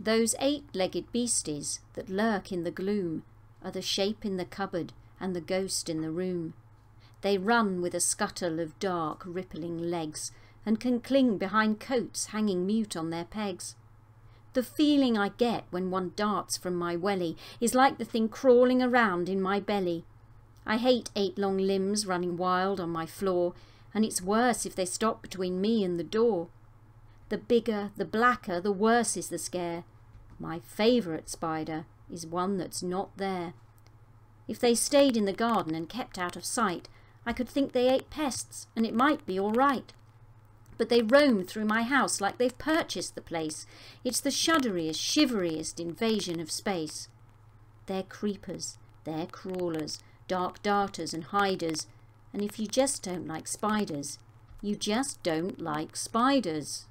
Those eight-legged beasties that lurk in the gloom are the shape in the cupboard and the ghost in the room. They run with a scuttle of dark, rippling legs and can cling behind coats hanging mute on their pegs. The feeling I get when one darts from my welly is like the thing crawling around in my belly. I hate eight long limbs running wild on my floor, and it's worse if they stop between me and the door. The bigger, the blacker, the worse is the scare. My favourite spider is one that's not there. If they stayed in the garden and kept out of sight, I could think they ate pests, and it might be all right. But they roam through my house like they've purchased the place. It's the shudderiest, shiveriest invasion of space. They're creepers, they're crawlers, dark darters and hiders, and if you just don't like spiders, you just don't like spiders.